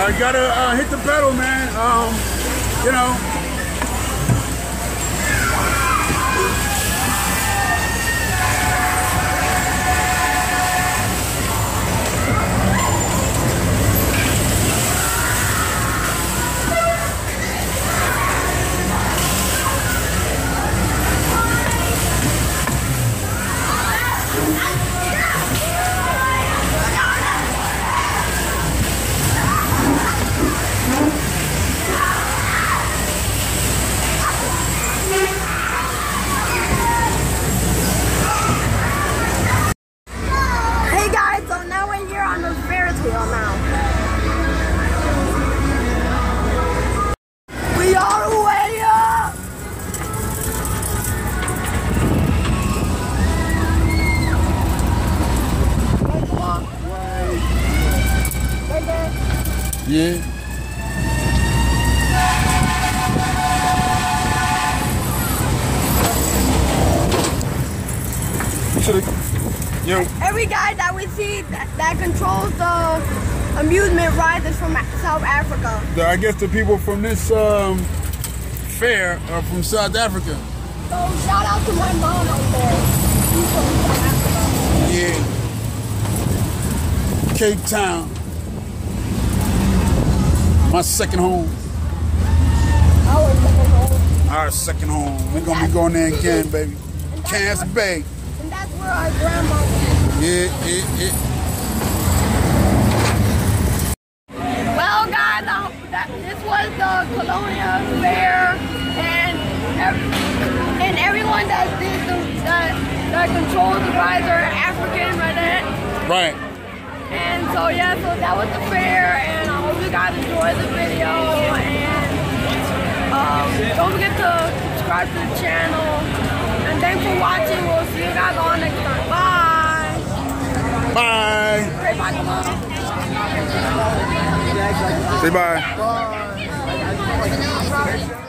I gotta uh, hit the pedal, man. Um, you know. Yeah. Should've- Yo, Every guy that we see that, that controls the amusement rides is from South Africa. the- I guess the people from this um, fair are from South Africa. So shout out to my mom out there. She's from South Africa. Yeah. Cape Town. My second home. Our second home. Our second home. We're gonna be going there again, baby. Camps Bay. And that's where our grandma went. Yeah, yeah, yeah. Well, guys, um, that, this was the Colonia Fair, and ev- and everyone that did the, that that controls the rides are African, right? Right. And so yeah, so that was the fair, and I hope you guys enjoyed the video. And um, don't forget to subscribe to the channel. And thanks for watching. We'll see you guys all next time. Bye. Bye. Say bye. Say bye. Bye.